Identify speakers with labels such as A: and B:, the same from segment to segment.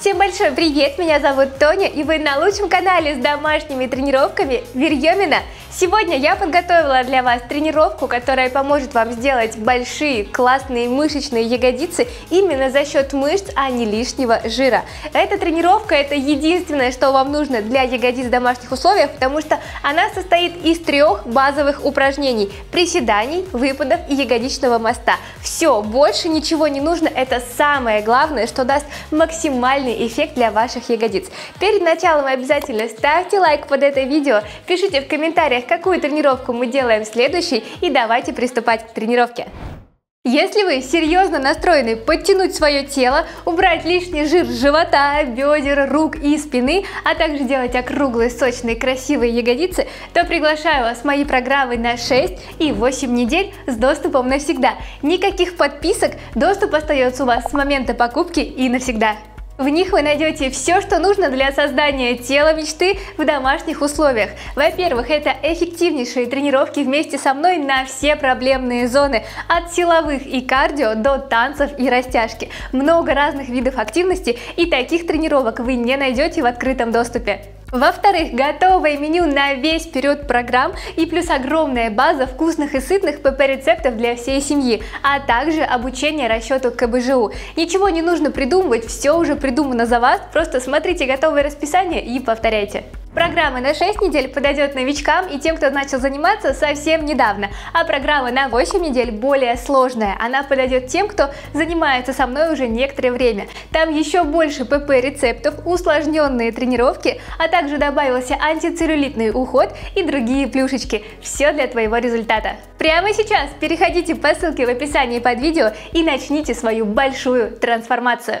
A: Всем большой привет, меня зовут Тоня, и вы на лучшем канале с домашними тренировками Вирьемина. Сегодня я подготовила для вас тренировку, которая поможет вам сделать большие, классные мышечные ягодицы именно за счет мышц, а не лишнего жира. Эта тренировка это единственное, что вам нужно для ягодиц в домашних условиях, потому что она состоит из трех базовых упражнений. Приседаний, выпадов и ягодичного моста. Все, больше ничего не нужно, это самое главное, что даст максимальный эффект для ваших ягодиц. Перед началом обязательно ставьте лайк под это видео, пишите в комментариях, комментариях, какую тренировку мы делаем следующей и давайте приступать к тренировке. Если вы серьезно настроены подтянуть свое тело, убрать лишний жир с живота, бедер, рук и спины, а также делать округлые, сочные, красивые ягодицы, то приглашаю вас в мои программы на 6 и 8 недель с доступом навсегда. Никаких подписок, доступ остается у вас с момента покупки и навсегда. В них вы найдете все, что нужно для создания тела мечты в домашних условиях. Во-первых, это эффективнейшие тренировки вместе со мной на все проблемные зоны, от силовых и кардио до танцев и растяжки. Много разных видов активности и таких тренировок вы не найдете в открытом доступе. Во-вторых, готовое меню на весь период программ и плюс огромная база вкусных и сытных ПП-рецептов для всей семьи, а также обучение расчету КБЖУ. Ничего не нужно придумывать, все уже придумано за вас, просто смотрите готовое расписание и повторяйте. Программа на 6 недель подойдет новичкам и тем, кто начал заниматься совсем недавно, а программа на 8 недель более сложная. Она подойдет тем, кто занимается со мной уже некоторое время. Там еще больше ПП рецептов, усложненные тренировки, а также добавился антицеллюлитный уход и другие плюшечки. Все для твоего результата. Прямо сейчас переходите по ссылке в описании под видео и начните свою большую трансформацию.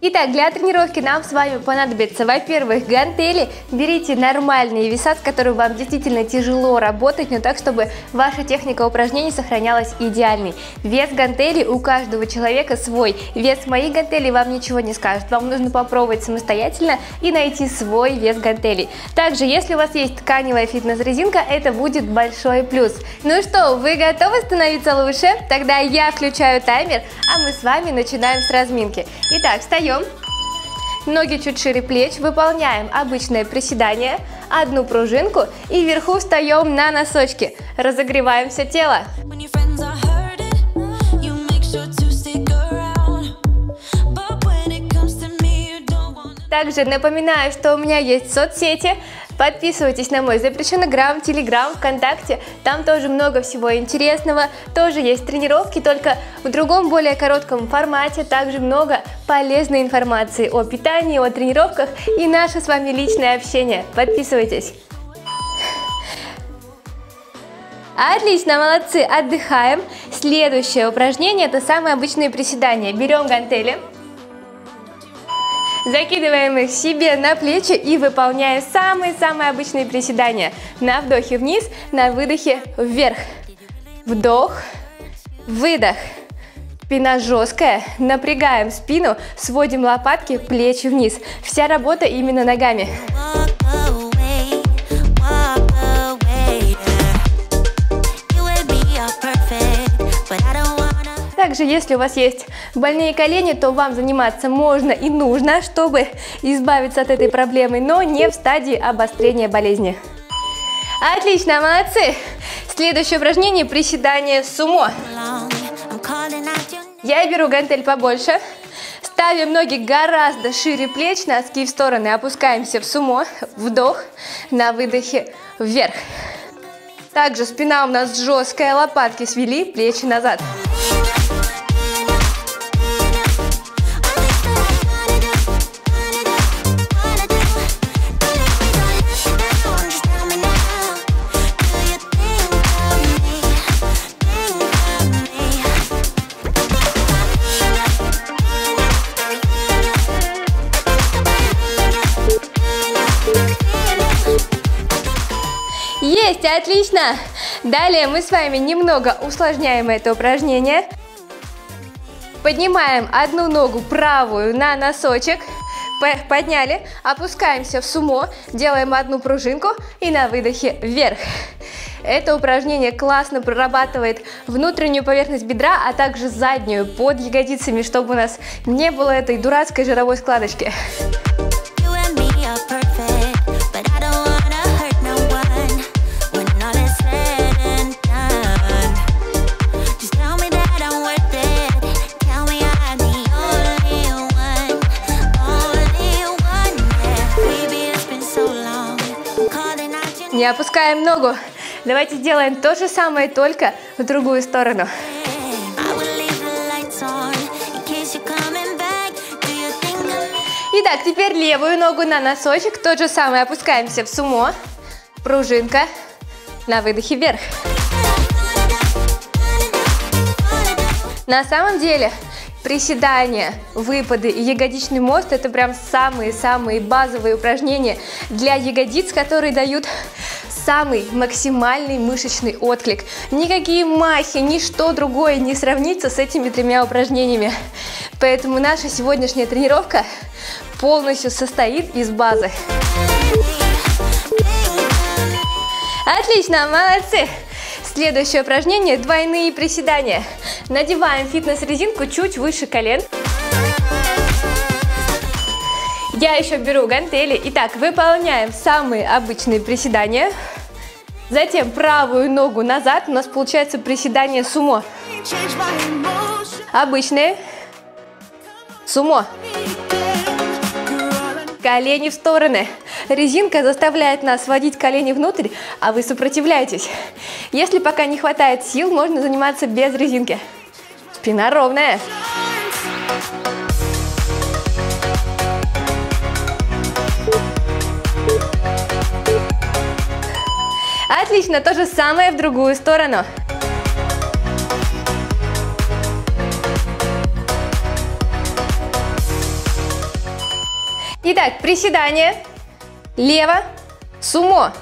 A: Итак, для тренировки нам с вами понадобится, во-первых, гантели. Берите нормальные веса, с которыми вам действительно тяжело работать, но так, чтобы ваша техника упражнений сохранялась идеальной. Вес гантели у каждого человека свой. Вес моих гантелей вам ничего не скажет. Вам нужно попробовать самостоятельно и найти свой вес гантелей. Также, если у вас есть тканевая фитнес-резинка, это будет большой плюс. Ну что, вы готовы становиться лучше? Тогда я включаю таймер, а мы с вами начинаем с разминки. Итак, встаем встаем, ноги чуть шире плеч, выполняем обычное приседание, одну пружинку и вверху встаем на носочки, разогреваем все тело. Также напоминаю, что у меня есть соцсети, Подписывайтесь на мой запрещенный грамм, телеграм, ВКонтакте. Там тоже много всего интересного. Тоже есть тренировки, только в другом, более коротком формате. Также много полезной информации о питании, о тренировках и наше с вами личное общение. Подписывайтесь. Отлично, молодцы, отдыхаем. Следующее упражнение это самые обычные приседания. Берем гантели, Закидываем их себе на плечи и выполняем самые-самые обычные приседания. На вдохе вниз, на выдохе вверх. Вдох, выдох. Спина жесткая, напрягаем спину, сводим лопатки, плечи вниз. Вся работа именно ногами. Также, если у вас есть больные колени, то вам заниматься можно и нужно, чтобы избавиться от этой проблемы, но не в стадии обострения болезни. Отлично, молодцы! Следующее упражнение – приседание сумо. Я беру гантель побольше, ставим ноги гораздо шире плеч, носки в стороны, опускаемся в сумо, вдох, на выдохе вверх. Также спина у нас жесткая, лопатки свели, плечи назад. Есть, отлично! Далее мы с вами немного усложняем это упражнение. Поднимаем одну ногу правую на носочек, подняли, опускаемся в сумо, делаем одну пружинку и на выдохе вверх. Это упражнение классно прорабатывает внутреннюю поверхность бедра, а также заднюю под ягодицами, чтобы у нас не было этой дурацкой жировой складочки. Опускаем ногу. Давайте сделаем то же самое, только в другую сторону. Итак, теперь левую ногу на носочек. Тот же самый опускаемся в сумо. Пружинка. На выдохе вверх. На самом деле Приседания, выпады и ягодичный мост – это прям самые-самые базовые упражнения для ягодиц, которые дают самый максимальный мышечный отклик. Никакие махи, ничто другое не сравнится с этими тремя упражнениями. Поэтому наша сегодняшняя тренировка полностью состоит из базы. Отлично, молодцы! Следующее упражнение – двойные приседания. Надеваем фитнес-резинку чуть выше колен. Я еще беру гантели. Итак, выполняем самые обычные приседания. Затем правую ногу назад. У нас получается приседание сумо. Обычные. Сумо. Колени в стороны. Резинка заставляет нас сводить колени внутрь, а вы сопротивляетесь. Если пока не хватает сил, можно заниматься без резинки. Спина ровная. Отлично, то же самое в другую сторону. Итак, приседание. Лево, сумо.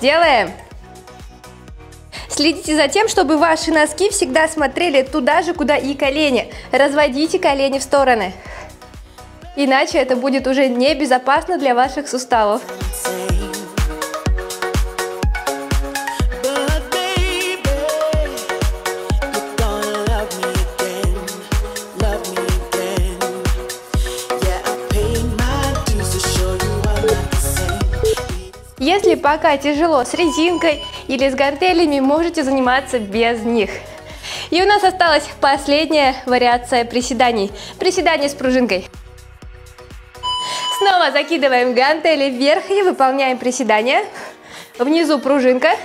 A: Делаем. Следите за тем, чтобы ваши носки всегда смотрели туда же, куда и колени. Разводите колени в стороны. Иначе это будет уже небезопасно для ваших суставов. Если пока тяжело с резинкой или с гантелями, можете заниматься без них. И у нас осталась последняя вариация приседаний. Приседание с пружинкой. Снова закидываем гантели вверх и выполняем приседание. Внизу пружинка,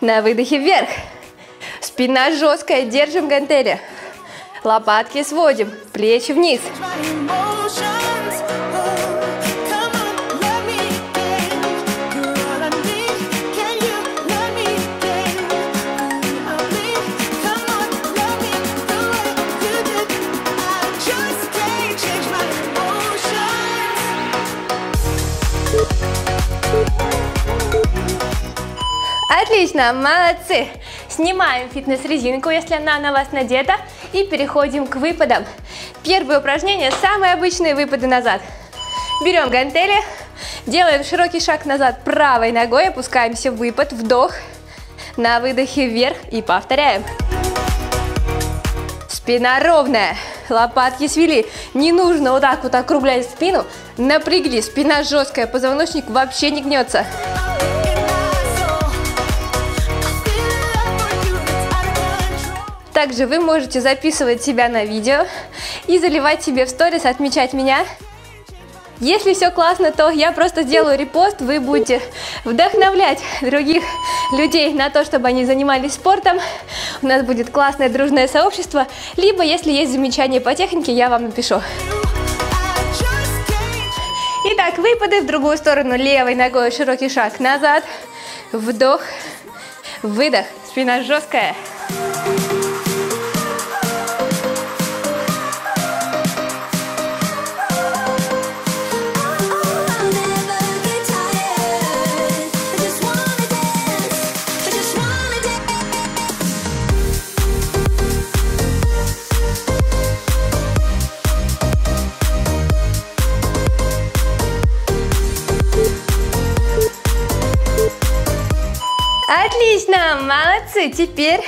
A: на выдохе вверх. Спина жесткая, держим гантели. Лопатки сводим, плечи вниз. Отлично, молодцы! Снимаем фитнес-резинку, если она на вас надета, и переходим к выпадам. Первое упражнение – самые обычные выпады назад. Берем гантели, делаем широкий шаг назад правой ногой, опускаемся в выпад, вдох, на выдохе вверх и повторяем. Спина ровная, лопатки свели. Не нужно вот так вот округлять спину, напрягли, спина жесткая, позвоночник вообще не гнется. Также вы можете записывать себя на видео и заливать себе в сторис, отмечать меня. Если все классно, то я просто сделаю репост, вы будете вдохновлять других людей на то, чтобы они занимались спортом. У нас будет классное дружное сообщество. Либо, если есть замечания по технике, я вам напишу. Итак, выпады в другую сторону. Левой ногой широкий шаг назад. Вдох, выдох. Спина жесткая. Отлично, молодцы. Теперь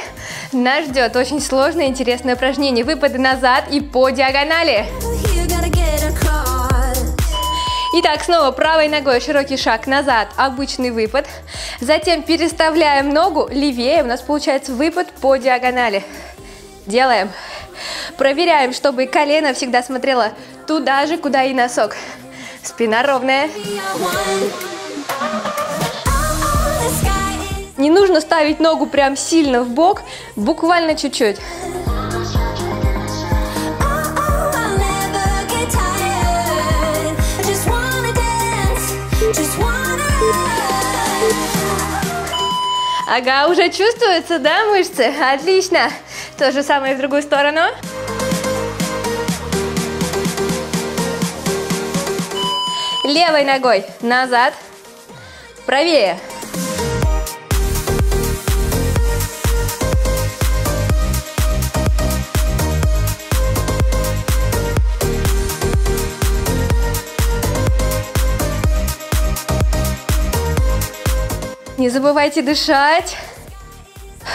A: нас ждет очень сложное и интересное упражнение. Выпады назад и по диагонали. Итак, снова правой ногой широкий шаг назад, обычный выпад. Затем переставляем ногу левее, у нас получается выпад по диагонали. Делаем. Проверяем, чтобы колено всегда смотрело туда же, куда и носок. Спина ровная. Не нужно ставить ногу прям сильно в бок, буквально чуть-чуть. Ага, уже чувствуются, да, мышцы? Отлично. То же самое в другую сторону. Левой ногой назад, правее. Забывайте дышать.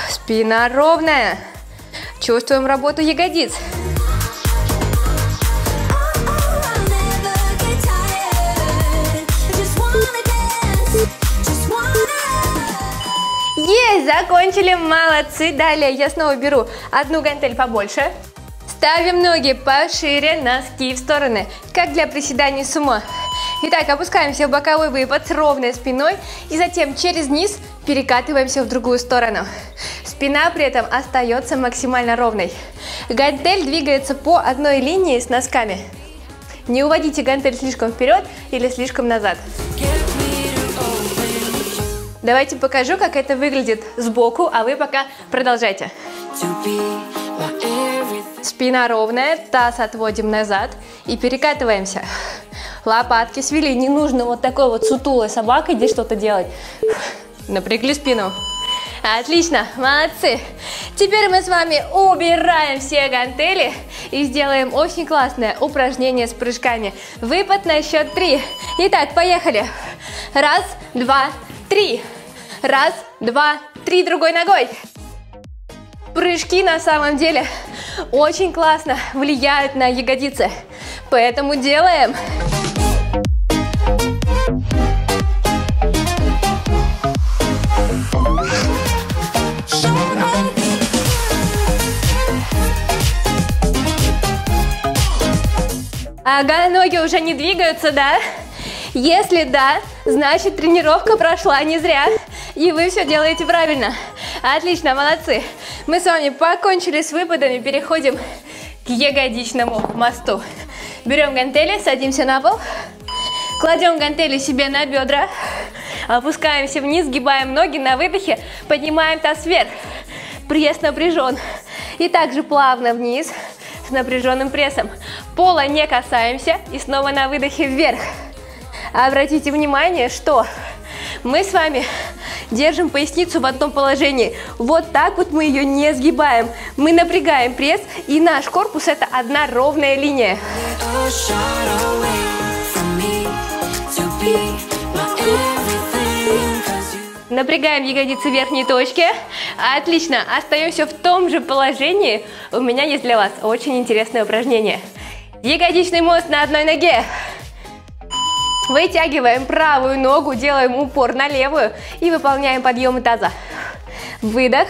A: Спина ровная. Чувствуем работу ягодиц. Есть, закончили, молодцы. Далее я снова беру одну гантель побольше. Ставим ноги пошире, носки в стороны, как для приседаний сумо. Итак, опускаемся в боковой выпад с ровной спиной и затем через низ перекатываемся в другую сторону. Спина при этом остается максимально ровной. Гантель двигается по одной линии с носками. Не уводите гантель слишком вперед или слишком назад. Давайте покажу, как это выглядит сбоку, а вы пока продолжайте. Спина ровная, таз отводим назад и перекатываемся. Лопатки свели, не нужно вот такой вот сутулой собакой здесь что-то делать. Напрягли спину. Отлично, молодцы. Теперь мы с вами убираем все гантели и сделаем очень классное упражнение с прыжками. Выпад на счет три. Итак, поехали. Раз, два, три. Раз, два, три. Другой ногой. Прыжки на самом деле очень классно влияют на ягодицы. Поэтому делаем. Ага, ноги уже не двигаются, да? Если да, значит тренировка прошла не зря, и вы все делаете правильно. Отлично, молодцы. Мы с вами покончили с выпадами, переходим к ягодичному мосту. Берем гантели, садимся на пол, кладем гантели себе на бедра, опускаемся вниз, сгибаем ноги на выдохе, поднимаем таз вверх. Пресс напряжен. И также плавно вниз, с напряженным прессом. Пола не касаемся и снова на выдохе вверх. Обратите внимание, что мы с вами держим поясницу в одном положении. Вот так вот мы ее не сгибаем. Мы напрягаем пресс, и наш корпус это одна ровная линия. Напрягаем ягодицы верхней точки. Отлично. Остаемся в том же положении. У меня есть для вас очень интересное упражнение. Ягодичный мост на одной ноге. Вытягиваем правую ногу, делаем упор на левую и выполняем подъемы таза. Выдох,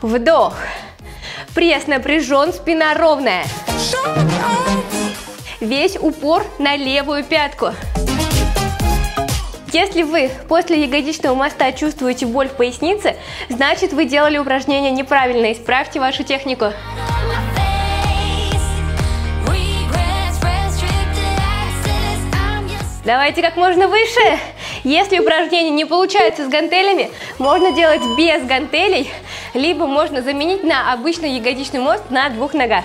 A: вдох. Пресс напряжен, спина ровная. Весь упор на левую пятку. Если вы после ягодичного моста чувствуете боль в пояснице, значит вы делали упражнение неправильно. Исправьте вашу технику. Давайте как можно выше. Если упражнение не получается с гантелями, можно делать без гантелей, либо можно заменить на обычный ягодичный мост на двух ногах.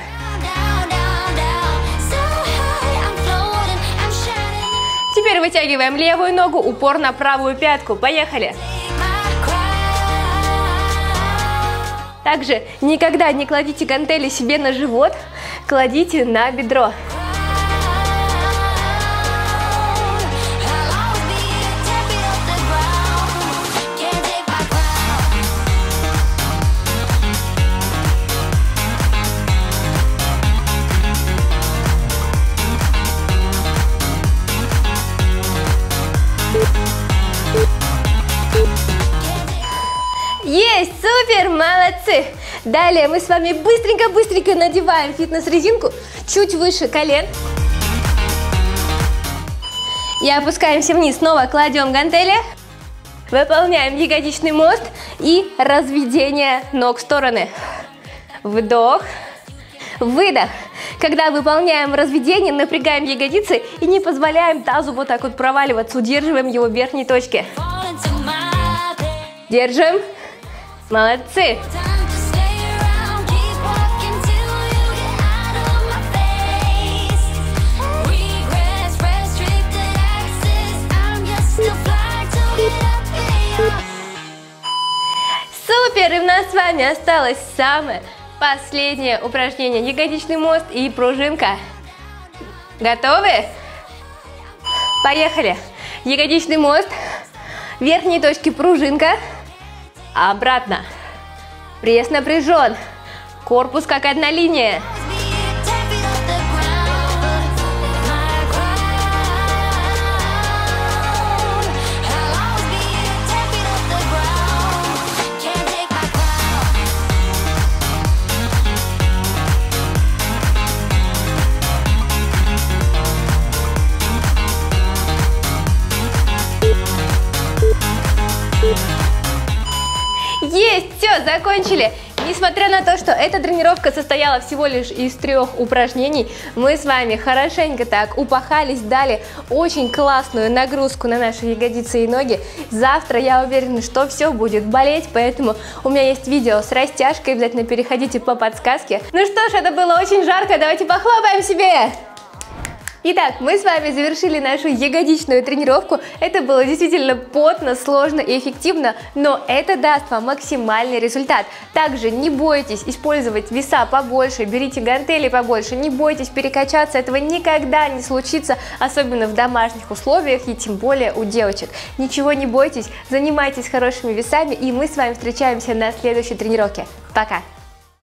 A: Теперь вытягиваем левую ногу, упор на правую пятку. Поехали! Также никогда не кладите гантели себе на живот, кладите на бедро. Далее мы с вами быстренько-быстренько надеваем фитнес-резинку чуть выше колен. И опускаемся вниз, снова кладем гантели. Выполняем ягодичный мост и разведение ног в стороны. Вдох, выдох. Когда выполняем разведение, напрягаем ягодицы и не позволяем тазу вот так вот проваливаться, удерживаем его в верхней точке. Держим. Молодцы. Супер! Нас с вами осталось самое последнее упражнение. Ягодичный мост и пружинка. Готовы? Поехали! Ягодичный мост, верхние точки пружинка, обратно. Пресс напряжен, корпус как одна линия. Несмотря на то, что эта тренировка состояла всего лишь из трех упражнений, мы с вами хорошенько так упахались, дали очень классную нагрузку на наши ягодицы и ноги. Завтра я уверена, что все будет болеть, поэтому у меня есть видео с растяжкой, обязательно переходите по подсказке. Ну что ж, это было очень жарко, давайте похлопаем себе! Итак, мы с вами завершили нашу ягодичную тренировку. Это было действительно потно, сложно и эффективно, но это даст вам максимальный результат. Также не бойтесь использовать веса побольше, берите гантели побольше, не бойтесь перекачаться, этого никогда не случится, особенно в домашних условиях и тем более у девочек. Ничего не бойтесь, занимайтесь хорошими весами и мы с вами встречаемся на следующей тренировке. Пока!